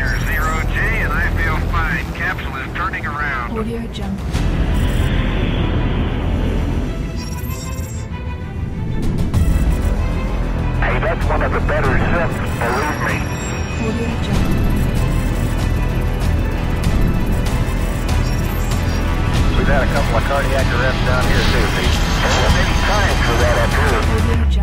Roger, zero G, and I feel fine. Capsule is turning around. Audio jump. Hey, that's one of the better zips, believe me. Audio jump. We've had a couple of cardiac arrests down here too, Pete. There were many times for that up here. Audio jump.